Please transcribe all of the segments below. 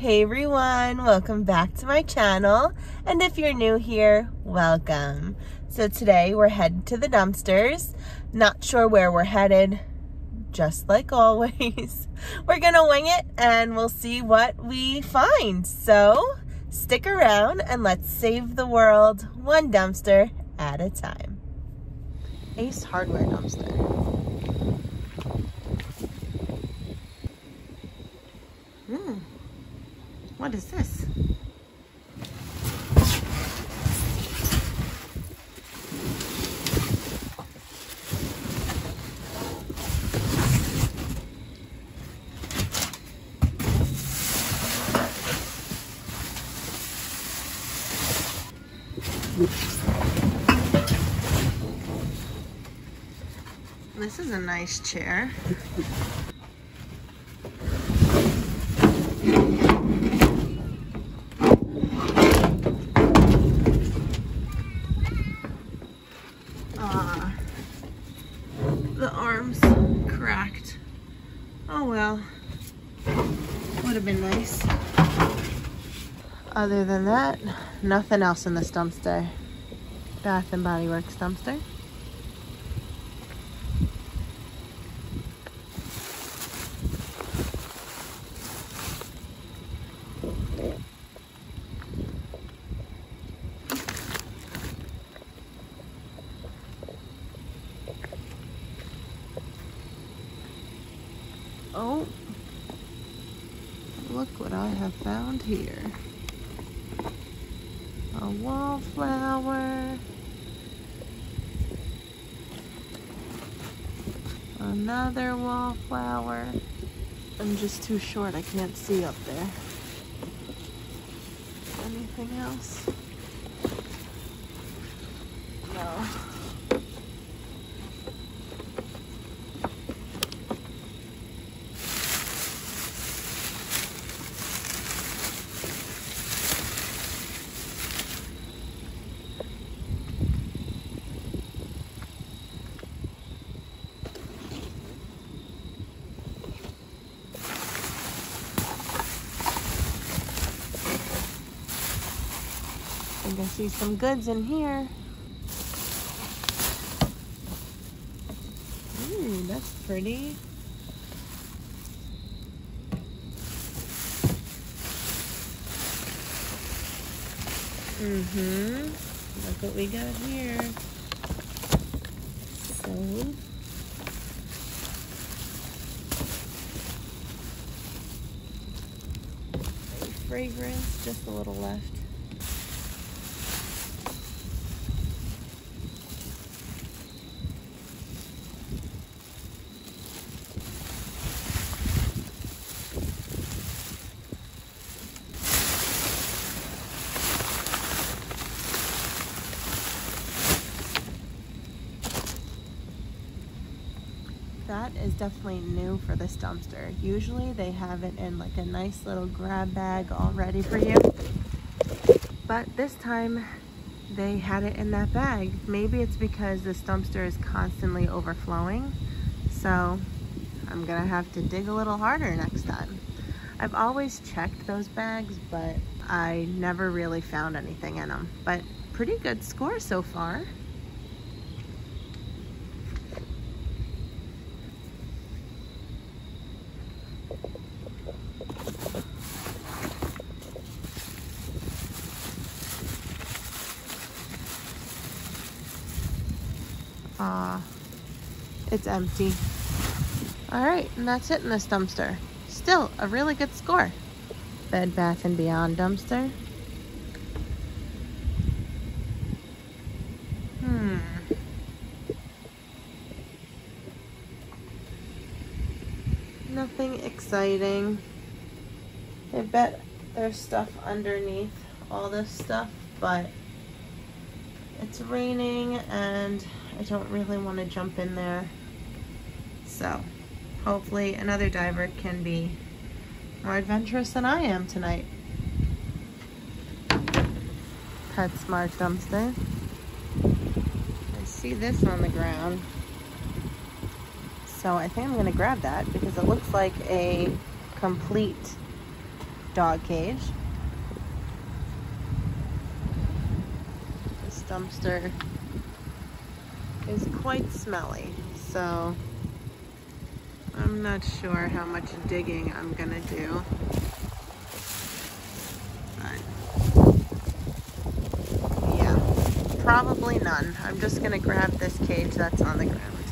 Hey everyone, welcome back to my channel. And if you're new here, welcome. So today we're headed to the dumpsters. Not sure where we're headed, just like always. We're gonna wing it and we'll see what we find. So stick around and let's save the world one dumpster at a time. Ace Hardware dumpster. Hmm. What is this? This is a nice chair. Ah, the arms cracked. Oh well, would have been nice. Other than that, nothing else in this dumpster. Bath and Body Works dumpster. Oh, look what I have found here. A wallflower. Another wallflower. I'm just too short, I can't see up there. Anything else? No. See some goods in here. Ooh, that's pretty. Mm-hmm. Look what we got here. Soap. Fragrance, just a little left. That is definitely new for this dumpster. Usually they have it in like a nice little grab bag all ready for you. But this time they had it in that bag. Maybe it's because this dumpster is constantly overflowing. So I'm gonna have to dig a little harder next time. I've always checked those bags, but I never really found anything in them. But pretty good score so far. It's empty. All right, and that's it in this dumpster. Still a really good score. Bed Bath & Beyond dumpster. Hmm. Nothing exciting. I bet there's stuff underneath all this stuff, but it's raining and I don't really want to jump in there. So hopefully another diver can be more adventurous than I am tonight. PetSmart dumpster. I see this on the ground. So I think I'm gonna grab that because it looks like a complete dog cage. This dumpster is quite smelly, so I'm not sure how much digging I'm gonna do. But yeah, probably none. I'm just gonna grab this cage that's on the ground.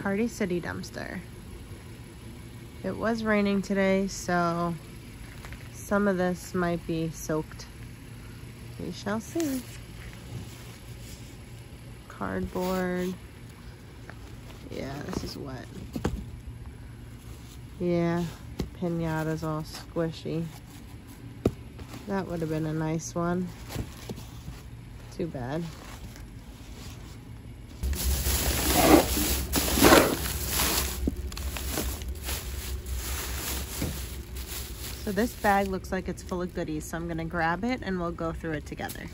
Party City dumpster. It was raining today, so some of this might be soaked. We shall see. Cardboard. Yeah, this is wet. Yeah, pinata's all squishy. That would have been a nice one. Too bad. So this bag looks like it's full of goodies, so I'm gonna grab it and we'll go through it together.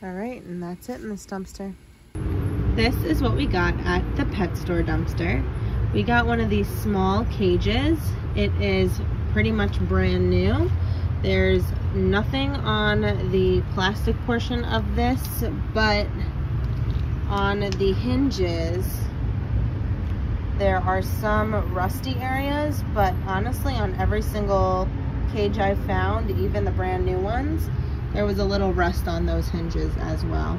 All right, and that's it in this dumpster. This is what we got at the pet store dumpster. We got one of these small cages. It is pretty much brand new. There's nothing on the plastic portion of this, but on the hinges, there are some rusty areas, but honestly on every single cage I found, even the brand new ones, there was a little rust on those hinges as well.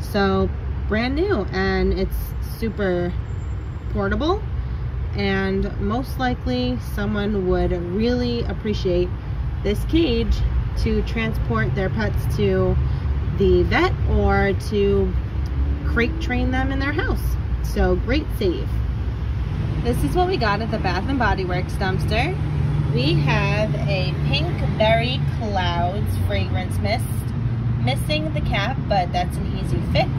So brand new and it's super portable and most likely someone would really appreciate this cage to transport their pets to the vet or to crate train them in their house. So great save. This is what we got at the Bath & Body Works dumpster. We have a Pink Berry Clouds fragrance mist. Missing the cap, but that's an easy fix.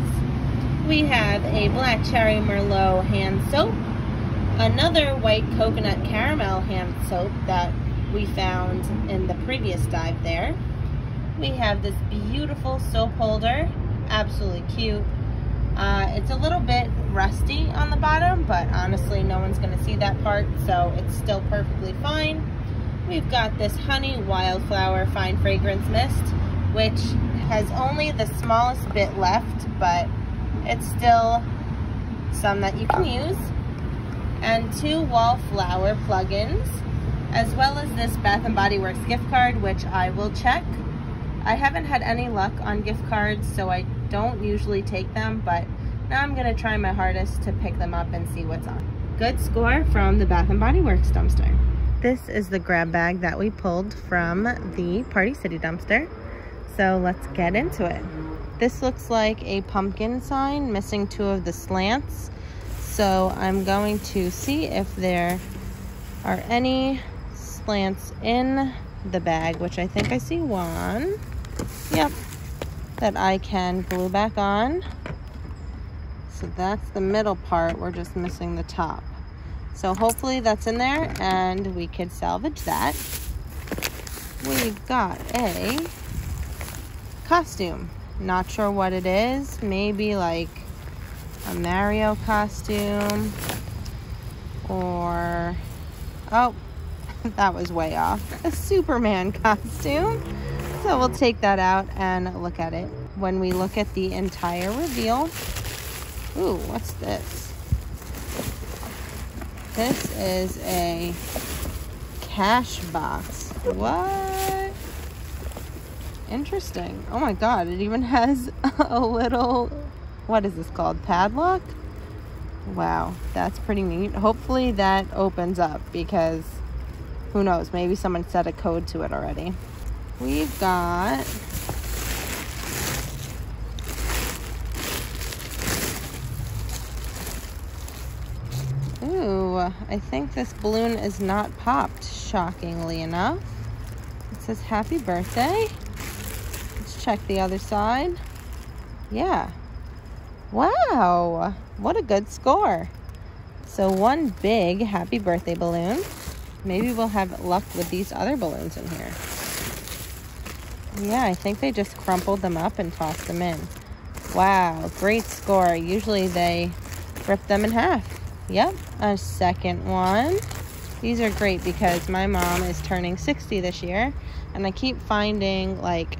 We have a Black Cherry Merlot hand soap. Another white coconut caramel hand soap that we found in the previous dive there. We have this beautiful soap holder, absolutely cute. Uh, it's a little bit rusty on the bottom, but honestly, no one's gonna see that part, so it's still perfectly fine. We've got this Honey Wildflower Fine Fragrance Mist, which has only the smallest bit left, but it's still some that you can use. And two Wallflower plugins, as well as this Bath & Body Works gift card, which I will check. I haven't had any luck on gift cards, so I don't usually take them, but now I'm gonna try my hardest to pick them up and see what's on. Good score from the Bath & Body Works dumpster. This is the grab bag that we pulled from the Party City dumpster. So let's get into it. This looks like a pumpkin sign missing two of the slants. So I'm going to see if there are any slants in the bag, which I think I see one. Yep, that I can glue back on. So that's the middle part. We're just missing the top. So hopefully that's in there and we could salvage that. We've got a costume. Not sure what it is. Maybe like a Mario costume or, oh, that was way off. A Superman costume. So we'll take that out and look at it. When we look at the entire reveal, Ooh, what's this? This is a cash box. What? Interesting. Oh my god, it even has a little, what is this called? Padlock? Wow, that's pretty neat. Hopefully that opens up because who knows, maybe someone set a code to it already. We've got Ooh, I think this balloon is not popped, shockingly enough. It says happy birthday. Let's check the other side. Yeah. Wow, what a good score. So one big happy birthday balloon. Maybe we'll have luck with these other balloons in here. Yeah, I think they just crumpled them up and tossed them in. Wow, great score. Usually they rip them in half. Yep, a second one. These are great because my mom is turning 60 this year and I keep finding like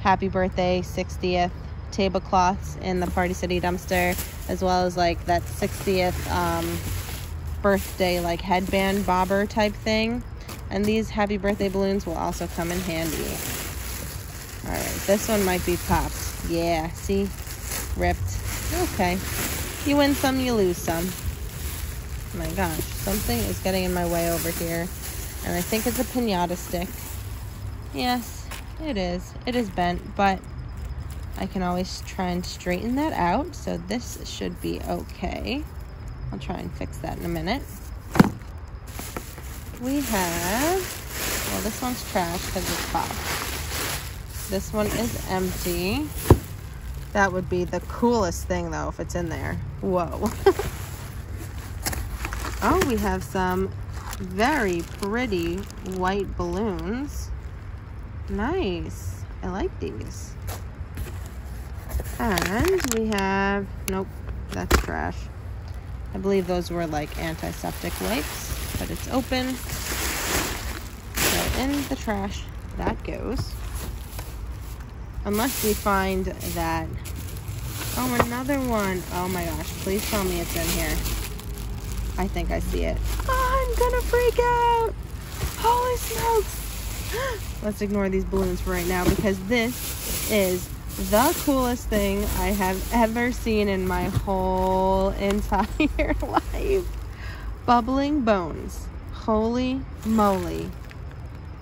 happy birthday 60th tablecloths in the Party City dumpster as well as like that 60th um, birthday like headband bobber type thing and these happy birthday balloons will also come in handy. Alright, this one might be popped. Yeah, see? Ripped. Okay. You win some, you lose some my gosh, something is getting in my way over here. And I think it's a pinata stick. Yes, it is. It is bent, but I can always try and straighten that out. So this should be okay. I'll try and fix that in a minute. We have, well, this one's trash because it's popped. This one is empty. That would be the coolest thing though if it's in there. Whoa. Oh, we have some very pretty white balloons. Nice. I like these. And we have, nope, that's trash. I believe those were like antiseptic wipes, but it's open. So in the trash that goes. Unless we find that, oh, another one. Oh my gosh, please tell me it's in here. I think I see it. Oh, I'm gonna freak out. Holy smokes. Let's ignore these balloons for right now because this is the coolest thing I have ever seen in my whole entire life. Bubbling bones. Holy moly.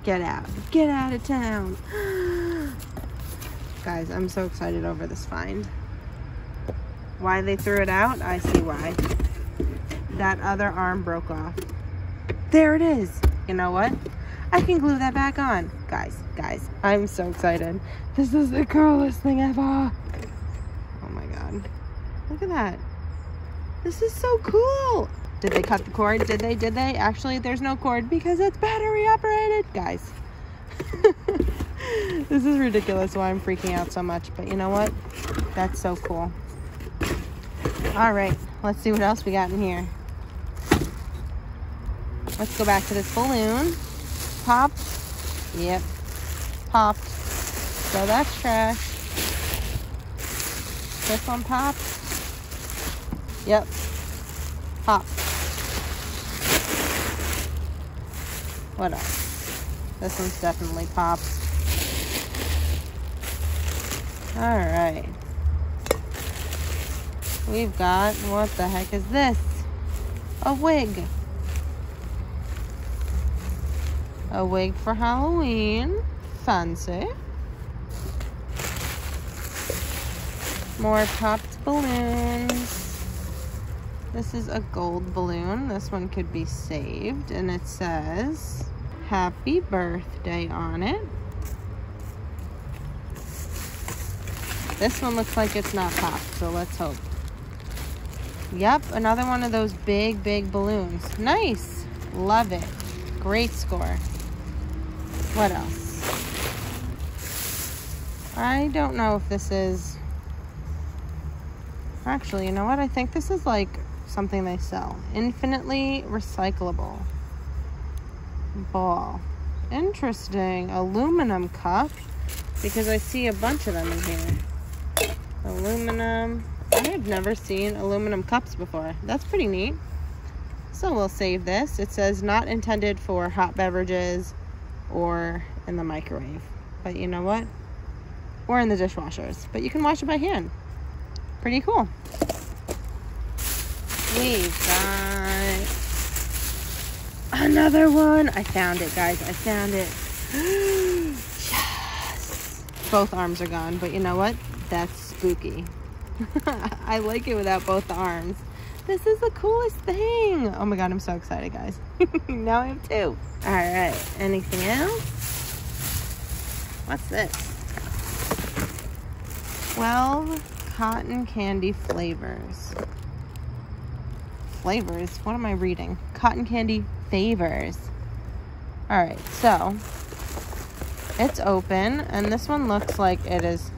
Get out. Get out of town. Guys, I'm so excited over this find. Why they threw it out, I see why that other arm broke off. There it is. You know what? I can glue that back on. Guys, guys, I'm so excited. This is the coolest thing ever. Oh my God. Look at that. This is so cool. Did they cut the cord? Did they? Did they? Actually, there's no cord because it's battery operated. Guys. this is ridiculous why I'm freaking out so much. But you know what? That's so cool. All right. Let's see what else we got in here. Let's go back to this balloon. Popped. Yep. Popped. So that's trash. This one popped. Yep. Popped. What else? This one's definitely popped. Alright. We've got, what the heck is this? A wig. A wig for Halloween. Fancy. More popped balloons. This is a gold balloon. This one could be saved. And it says, Happy Birthday on it. This one looks like it's not popped, so let's hope. Yep, another one of those big, big balloons. Nice. Love it. Great score. What else? I don't know if this is... Actually, you know what? I think this is like something they sell. Infinitely recyclable. Ball. Interesting. Aluminum cup. Because I see a bunch of them in here. Aluminum. I have never seen aluminum cups before. That's pretty neat. So we'll save this. It says not intended for hot beverages or in the microwave. But you know what? Or in the dishwashers. But you can wash it by hand. Pretty cool. We've got another one. I found it, guys. I found it. yes. Both arms are gone, but you know what? That's spooky. I like it without both the arms. This is the coolest thing. Oh my god, I'm so excited, guys. now I have two. All right, anything else? What's this? 12 cotton candy flavors. Flavors? What am I reading? Cotton candy favors. All right, so it's open and this one looks like it is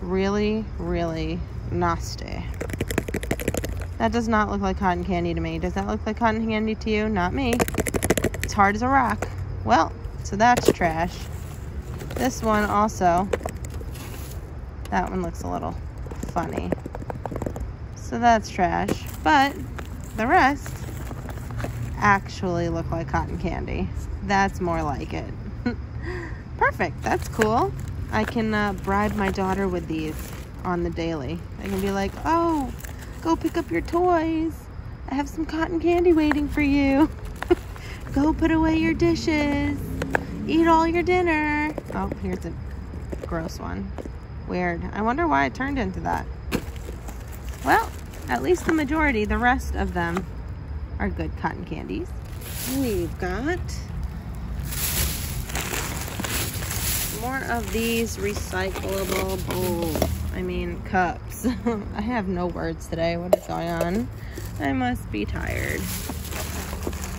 really, really nasty. That does not look like cotton candy to me. Does that look like cotton candy to you? Not me. It's hard as a rock. Well, so that's trash. This one also, that one looks a little funny. So that's trash. But the rest actually look like cotton candy. That's more like it. Perfect. That's cool. I can uh, bribe my daughter with these on the daily. I can be like, oh, go pick up your toys. I have some cotton candy waiting for you. go put away your dishes. Eat all your dinner. Oh, here's a gross one. Weird. I wonder why it turned into that. Well, at least the majority, the rest of them are good cotton candies. We've got more of these recyclable bowls. I mean, cups. I have no words today. What is going on? I must be tired.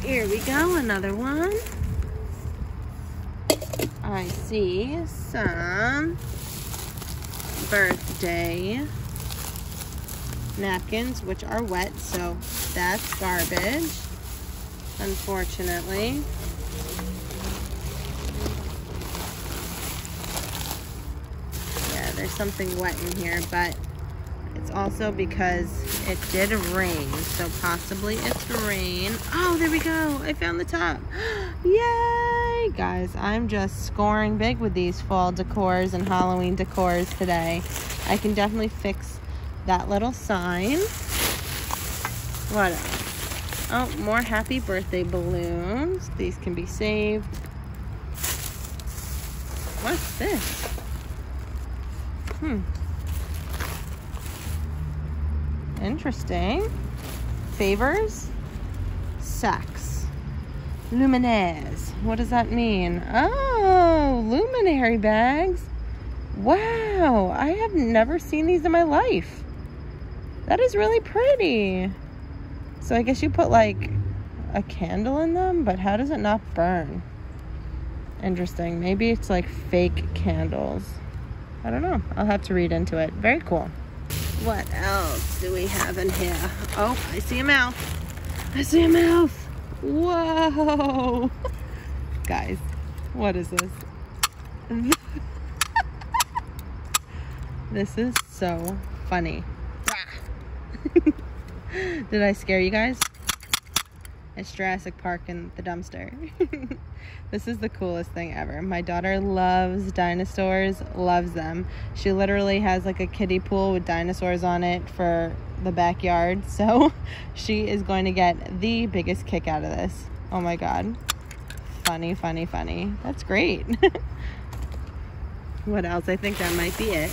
Here we go, another one. I see some birthday napkins, which are wet, so that's garbage, unfortunately. Yeah, there's something wet in here, but it's also because it did rain. So possibly it's rain. Oh, there we go. I found the top. Yay! Guys, I'm just scoring big with these fall decors and Halloween decors today. I can definitely fix that little sign. What else? Oh, more happy birthday balloons. These can be saved. What's this? Hmm. Interesting. Favors? Sex. Luminaires. What does that mean? Oh, luminary bags. Wow, I have never seen these in my life. That is really pretty. So I guess you put like a candle in them, but how does it not burn? Interesting. Maybe it's like fake candles. I don't know. I'll have to read into it. Very cool. What else do we have in here? Oh, I see a mouth. I see a mouth. Whoa. Guys, what is this? this is so funny. Did I scare you guys? It's Jurassic Park in the dumpster. this is the coolest thing ever. My daughter loves dinosaurs, loves them. She literally has like a kiddie pool with dinosaurs on it for the backyard. So she is going to get the biggest kick out of this. Oh my God. Funny, funny, funny. That's great. what else? I think that might be it.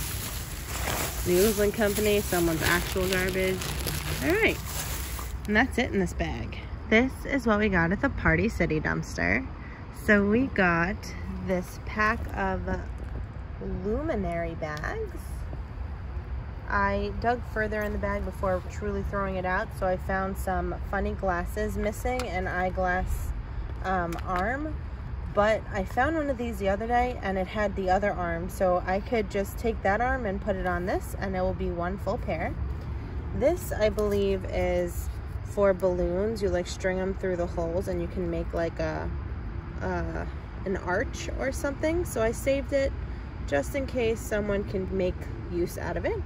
Newsland Company, someone's actual garbage. All right. And that's it in this bag this is what we got at the Party City dumpster. So we got this pack of luminary bags. I dug further in the bag before truly throwing it out, so I found some funny glasses missing, an eyeglass um, arm, but I found one of these the other day and it had the other arm, so I could just take that arm and put it on this and it will be one full pair. This, I believe, is for balloons you like string them through the holes and you can make like a uh, an arch or something so I saved it just in case someone can make use out of it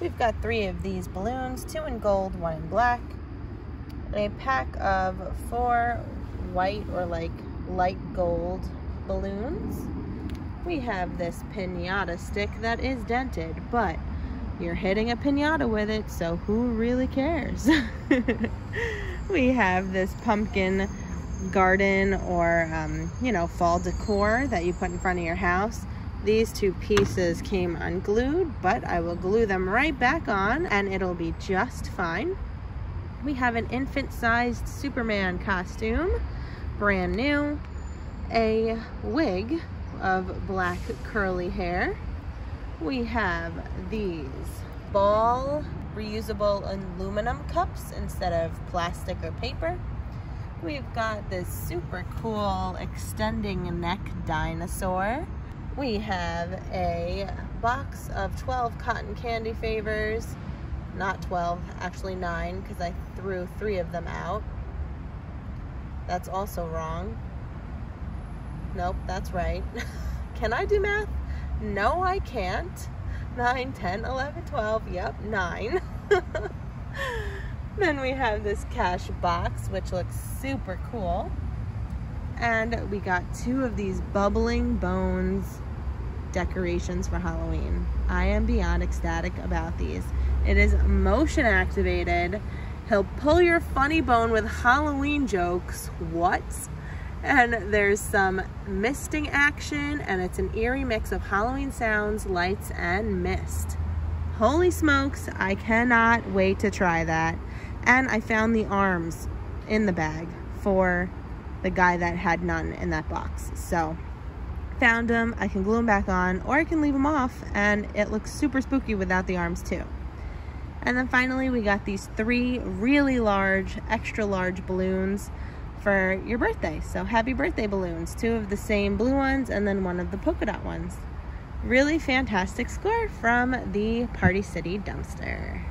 We've got three of these balloons, two in gold, one in black. A pack of four white or like light gold balloons. We have this pinata stick that is dented, but you're hitting a pinata with it, so who really cares? we have this pumpkin garden or, um, you know, fall decor that you put in front of your house. These two pieces came unglued, but I will glue them right back on and it'll be just fine. We have an infant-sized Superman costume, brand new. A wig of black curly hair. We have these ball reusable aluminum cups instead of plastic or paper. We've got this super cool extending neck dinosaur. We have a box of 12 cotton candy favors. Not 12, actually 9, because I threw three of them out. That's also wrong. Nope, that's right. Can I do math? No, I can't. 9, 10, 11, 12, yep, 9. then we have this cash box, which looks super cool. And we got two of these bubbling bones decorations for Halloween. I am beyond ecstatic about these. It is motion activated. He'll pull your funny bone with Halloween jokes. What? And there's some misting action and it's an eerie mix of Halloween sounds, lights, and mist. Holy smokes, I cannot wait to try that. And I found the arms in the bag for the guy that had none in that box. So found them, I can glue them back on or I can leave them off and it looks super spooky without the arms too. And then finally we got these three really large, extra large balloons for your birthday. So happy birthday balloons, two of the same blue ones and then one of the polka dot ones. Really fantastic score from the Party City Dumpster.